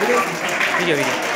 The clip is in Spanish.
Video, video.